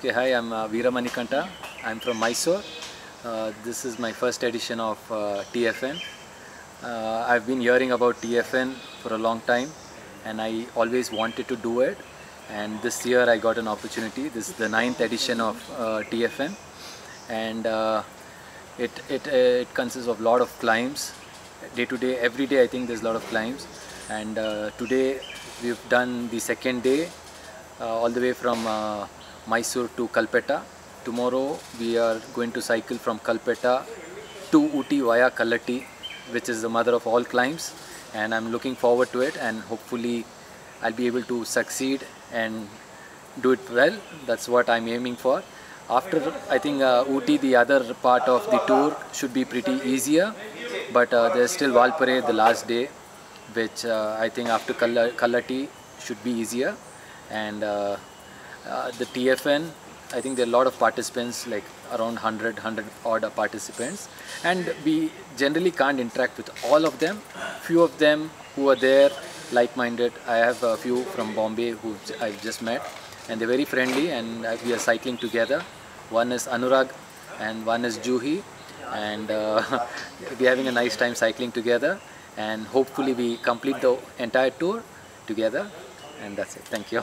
Okay, hi, I'm uh, Veera Manikanta. I'm from Mysore. Uh, this is my first edition of uh, TFN. Uh, I've been hearing about TFN for a long time and I always wanted to do it. And this year I got an opportunity. This is the ninth edition of uh, TFN. And uh, it, it, uh, it consists of a lot of climbs. Day to day, every day I think there's a lot of climbs. And today we've done the second day all the way from Mysore to Kalpetta. Tomorrow we are going to cycle from Kalpetta to Ooty via Kalhatti, which is the mother of all climbs. And I'm looking forward to it, and hopefully I'll be able to succeed and do it well. That's what I'm aiming for. After I think uh, Ooty, the other part of the tour should be pretty easier, but uh, there's still Valparai, the last day, which uh, I think after Kalla- Kalhatti should be easier. And uh, uh, the TFN, I think there are a lot of participants, like around 100, 100 odd participants, and we generally can't interact with all of them. Few of them who are there, like-minded. I have a few from Bombay who I've just met, and they're very friendly, and uh, we are cycling together. One is Anurag, and one is Juhi, and uh, we're having a nice time cycling together. And hopefully we complete the entire tour together. And that's it. Thank you.